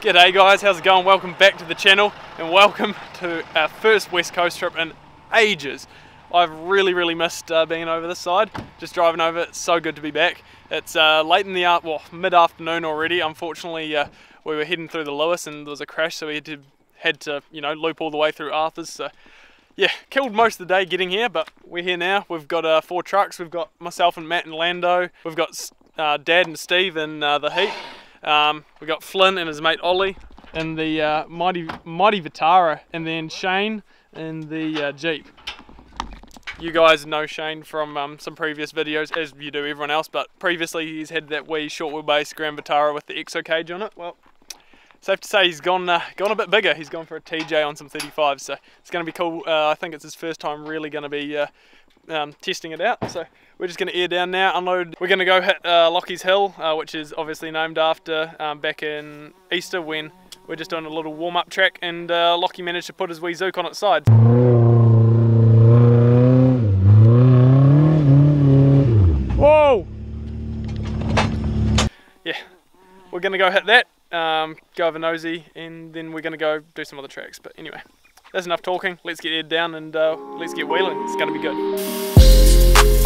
G'day guys, how's it going? Welcome back to the channel and welcome to our first West Coast trip in ages. I've really, really missed uh, being over this side, just driving over, it's so good to be back. It's uh, late in the, art, well, mid-afternoon already. Unfortunately, uh, we were heading through the Lewis and there was a crash, so we had to, had to you know, loop all the way through Arthurs. So, yeah, killed most of the day getting here, but we're here now. We've got uh, four trucks. We've got myself and Matt and Lando. We've got uh, Dad and Steve in uh, the heat. Um, we got Flynn and his mate Ollie in the uh, mighty mighty Vitara, and then Shane in the uh, Jeep. You guys know Shane from um, some previous videos, as you do everyone else, but previously he's had that wee short wheelbase Grand Vitara with the EXO cage on it. Well, safe to say he's gone uh, gone a bit bigger. He's gone for a TJ on some 35, so it's going to be cool. Uh, I think it's his first time really going to be uh, um, testing it out. So we're just going to air down now, unload. We're going to go hit uh, Lockie's Hill, uh, which is obviously named after um, back in Easter when we're just doing a little warm-up track and uh, Lockie managed to put his wee Zook on its side. Whoa! Yeah, we're going to go hit that, um, go over nosy, and then we're going to go do some other tracks. But anyway, that's enough talking. Let's get aired down and uh, let's get wheeling. It's going to be good.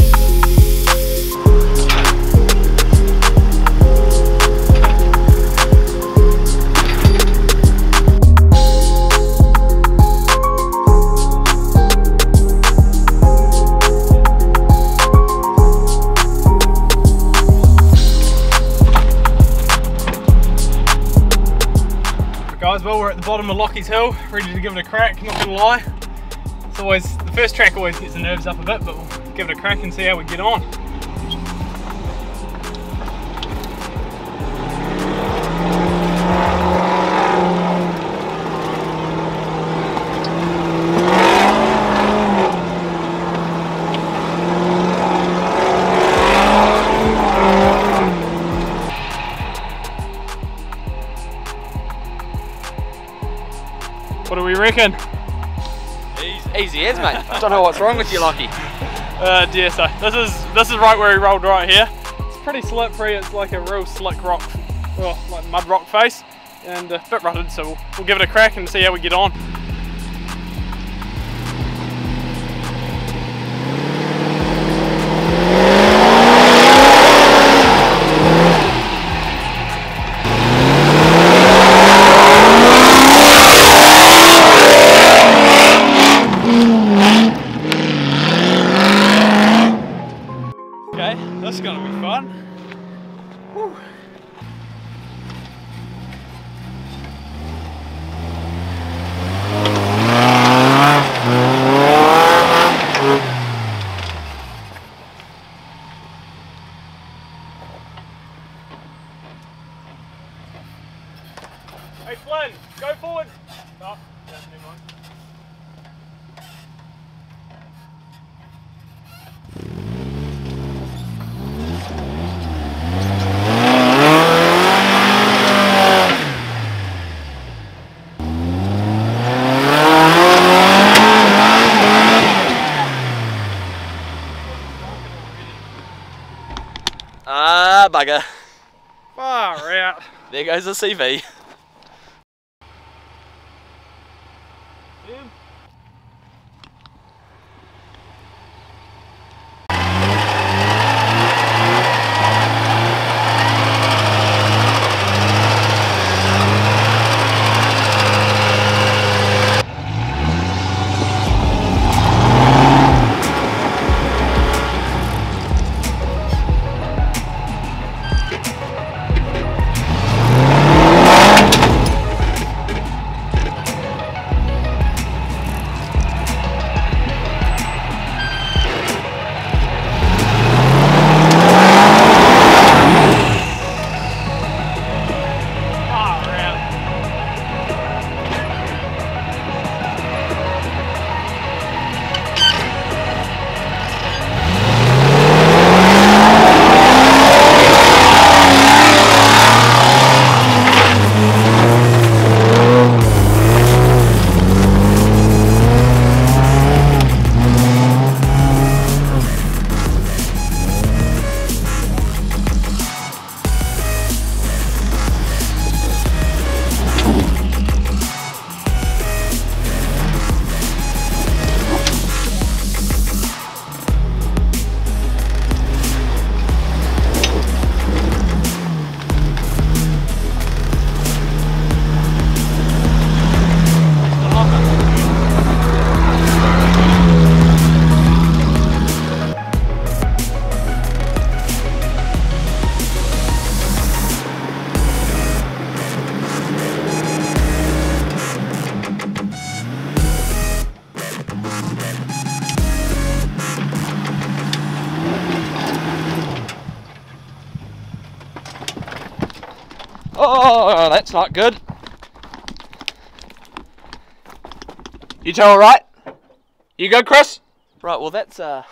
The bottom of Lockie's Hill, ready to give it a crack, not gonna lie. It's always, the first track always gets the nerves up a bit, but we'll give it a crack and see how we get on. Reckon? Easy, easy as mate. Don't know what's wrong with you, Lockie. Uh, dear, so this is this is right where he rolled right here. It's pretty slippery. It's like a real slick rock, oh, like mud rock face, and a bit rutted. So we'll, we'll give it a crack and see how we get on. Ah, bugger. Far out. There goes the CV. That's not good. You two all right? You good, Chris? Right, well that's uh,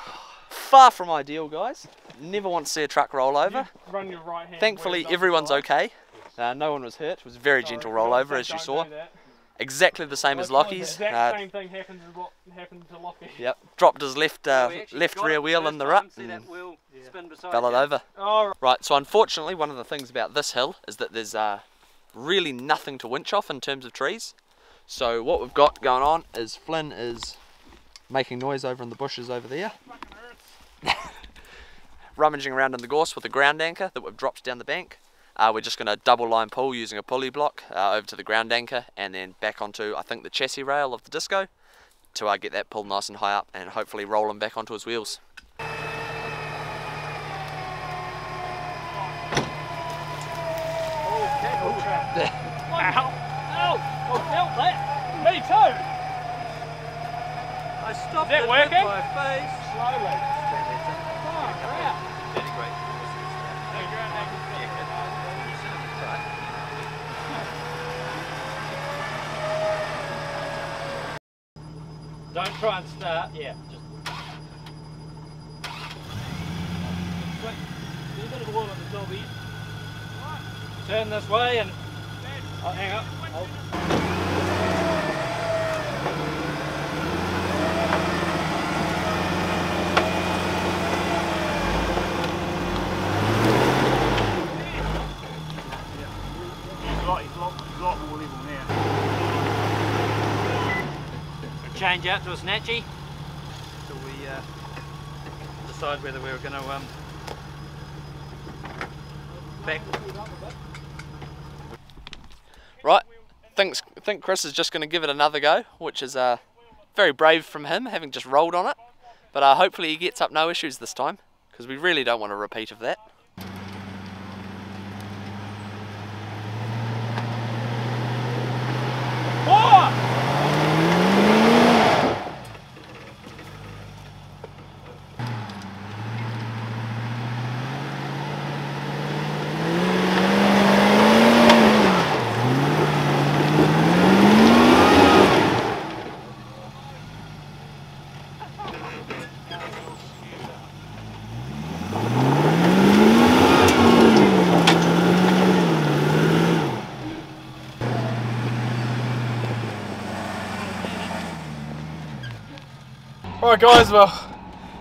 far from ideal, guys. Never want to see a truck roll over. Run your right hand. Thankfully, everyone's okay. Uh, no one was hurt. It was a very gentle rollover, as you saw. Exactly the same as Lockie's. The exact Uh, same thing happened as what happened to Lockie. yep, dropped his left uh, We left rear wheel first in the time, rut and that wheel spin fell it over. Oh, Right, so unfortunately, one of the things about this hill is that there's uh, really nothing to winch off in terms of trees. So what we've got going on is Flynn is making noise over in the bushes over there, rummaging around in the gorse with a ground anchor that we've dropped down the bank. Uh, we're just going to double line pull using a pulley block uh, over to the ground anchor and then back onto I think the chassis rail of the disco to uh, get that pulled nice and high up and hopefully roll him back onto his wheels. Ow! Ow! I felt that. Me too. I stopped Is that it working? with my face. Slowly. Don't try and start. Yeah, just. Quick. Do a bit of oil on the dobby. Turn this way and. Oh, hang up. Change out to a snatchy till we uh, decide whether we were going to um, back. Right, thinks think Chris is just going to give it another go, which is uh, very brave from him, having just rolled on it. But uh, hopefully he gets up no issues this time, because we really don't want a repeat of that. Right, guys. Well,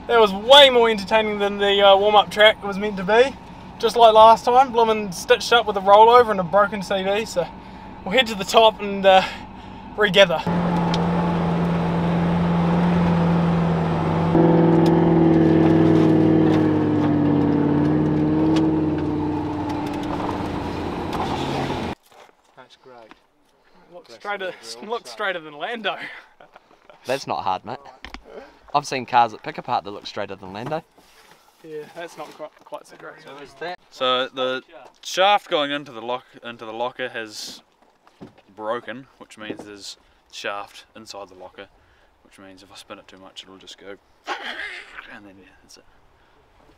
that was way more entertaining than the uh, warm-up track was meant to be. Just like last time, Bloomin' stitched up with a rollover and a broken CV. So we'll head to the top and uh, regather. That's great. Look straighter, look straighter than Lando. That's not hard, mate. I've seen cars that pick apart that look straighter than Lando. Yeah, that's not quite, quite so great. So is that? So the shaft going into the lock into the locker has broken, which means there's shaft inside the locker, which means if I spin it too much, it'll just go, and then yeah, that's it.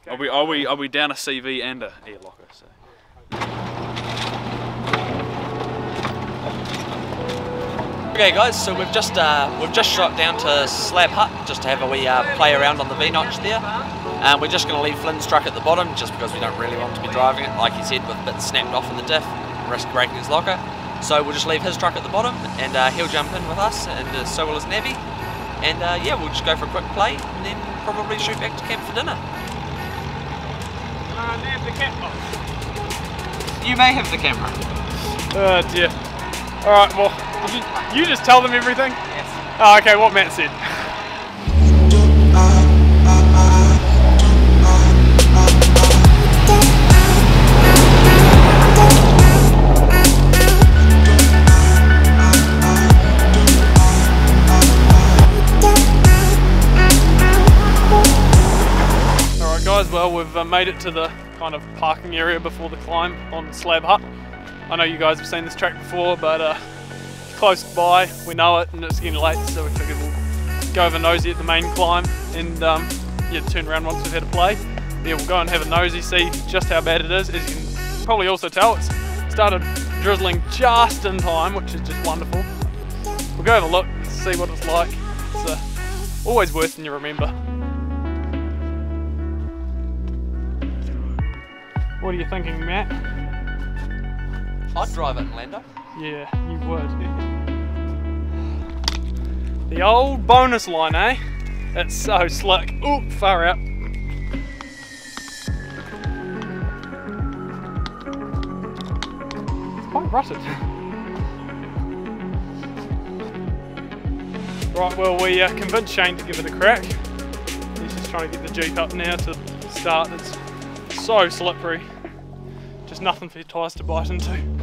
Are we are we are we down a CV and a air locker? So Okay, guys, so we've just uh, we've just shot down to Slab Hut just to have a wee uh, play around on the V notch there. And we're just going to leave Flynn's truck at the bottom just because we don't really want to be driving it, like he said, with bits snapped off in the diff, risk breaking his locker. So we'll just leave his truck at the bottom, and uh, he'll jump in with us, and uh, so will his navvy. And uh, yeah, we'll just go for a quick play, and then probably shoot back to camp for dinner. Uh, the cat box. You may have the camera. Oh dear. Alright, well, you, you just tell them everything? Yes. Oh, okay, what Matt said. Alright guys, well we've uh, made it to the kind of parking area before the climb on Slab Hut. I know you guys have seen this track before, but uh, close by, we know it and it's getting late, so we figured we'll go over nosy at the main climb and um, yeah, turn around once we've had a play. Yeah, we'll go and have a nosy, see just how bad it is. As you can probably also tell, it's started drizzling just in time, which is just wonderful. We'll go have a look, see what it's like. It's uh, always worse than you remember. What are you thinking, Matt? I'd drive it in Lando. Yeah, you would. The old bonus line, eh? It's so slick. Oop, far out. It's quite rutted. Right, well, we uh, convinced Shane to give it a crack. He's just trying to get the Jeep up now to start. It's so slippery. Just nothing for your tyres to bite into.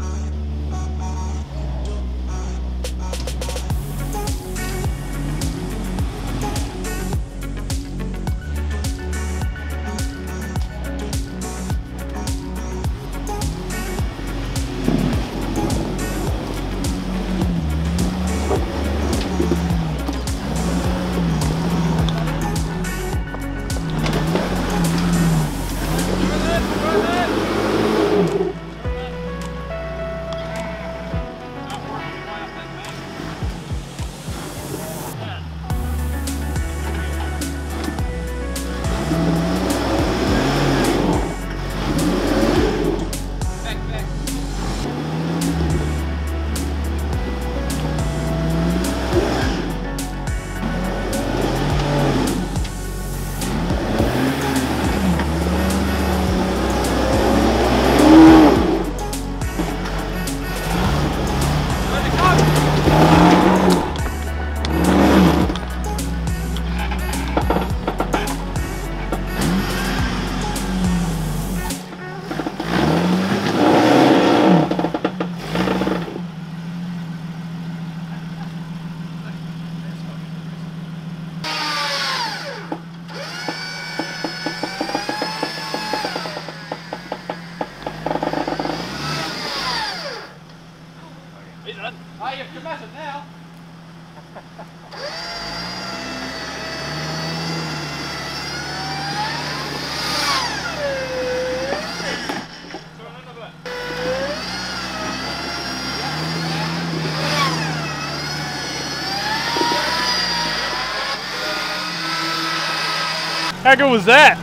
How good was that?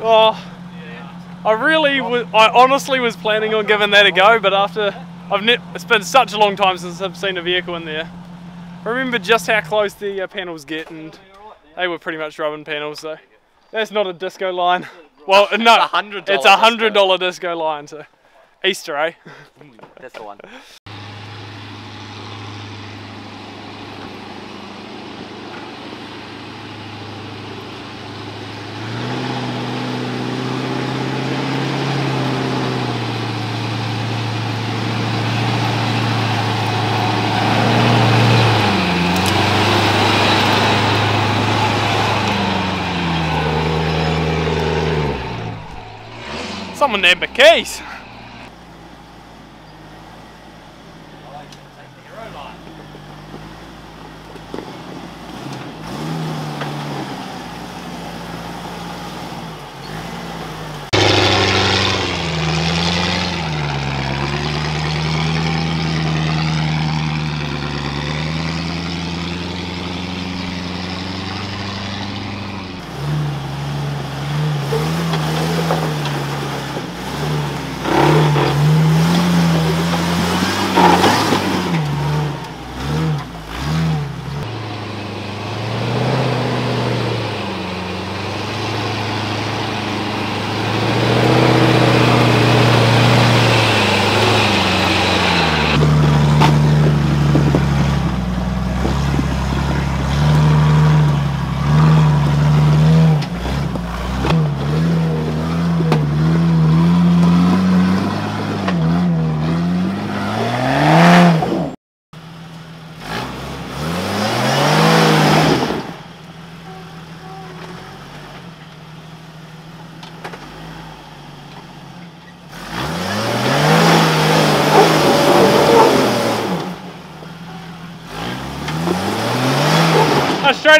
Oh, I really, was, I honestly was planning on giving that a go, but after I've ne- it's been such a long time since I've seen a vehicle in there. I remember just how close the uh, panels get, and they were pretty much rubbing panels. So that's not a disco line. Well, no, It's a hundred dollar disco line. So Easter, eh? That's the one. Someone named keys.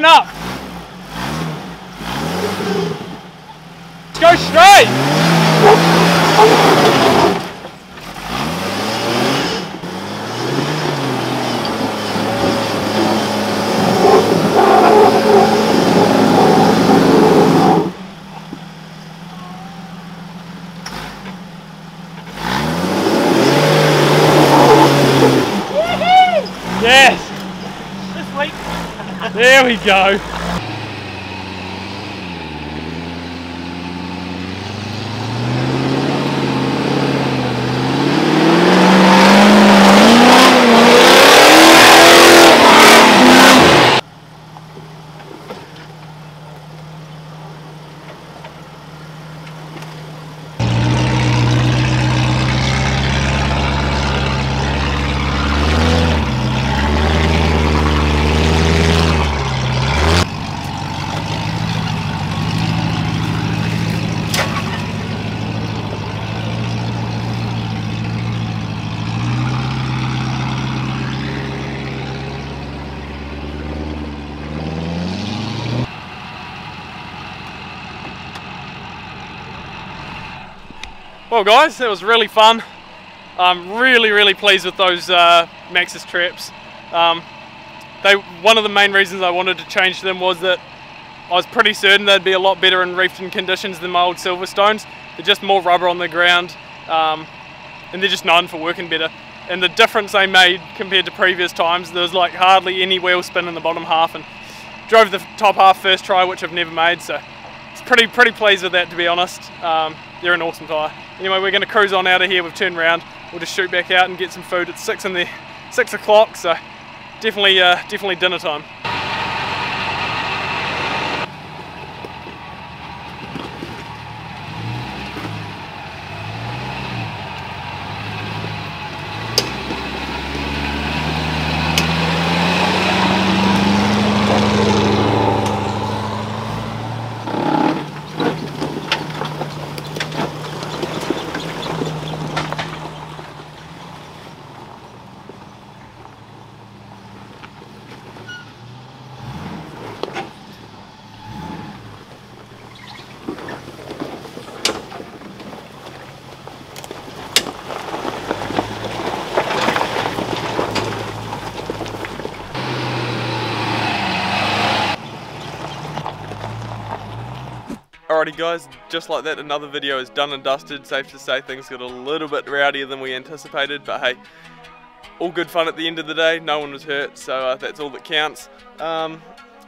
Up. Let's go straight. Yes! This week. There we go. Well guys, it was really fun. I'm really, really pleased with those uh, Maxxis traps. Um, they, one of the main reasons I wanted to change them was that I was pretty certain they'd be a lot better in reefing conditions than my old Silverstones. They're just more rubber on the ground um, and they're just known for working better. And the difference they made compared to previous times, there was like hardly any wheel spin in the bottom half and drove the top half first try, which I've never made. So it's pretty pretty pleased with that to be honest. Um, they're an awesome tyre. Anyway, we're going to cruise on out of here. We've turned around. We'll just shoot back out and get some food. It's six in the six o'clock, so definitely uh, definitely dinner time. Alrighty guys, just like that another video is done and dusted. Safe to say things got a little bit rowdier than we anticipated, but hey, all good fun at the end of the day. No one was hurt, so uh, that's all that counts. Um,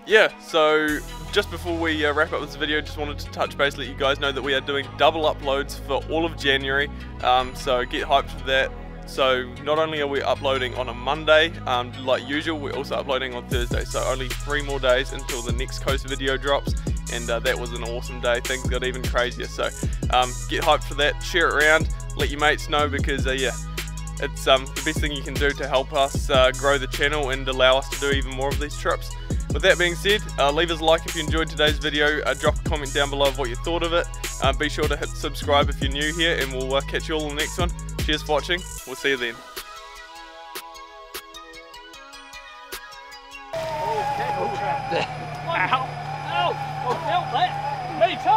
yeah, so just before we uh, wrap up this video, just wanted to touch base, let you guys know that we are doing double uploads for all of January. Um, so get hyped for that. So not only are we uploading on a Monday, um, like usual, we're also uploading on Thursday. So only three more days until the next coast video drops. And uh, that was an awesome day. Things got even crazier. So um, get hyped for that. Share it around. Let your mates know because uh, yeah, it's um, the best thing you can do to help us uh, grow the channel and allow us to do even more of these trips. With that being said, uh, leave us a like if you enjoyed today's video, uh, drop a comment down below of what you thought of it, uh, be sure to hit subscribe if you're new here and we'll uh, catch you all in the next one. Cheers for watching, we'll see you then. I felt that! Me too!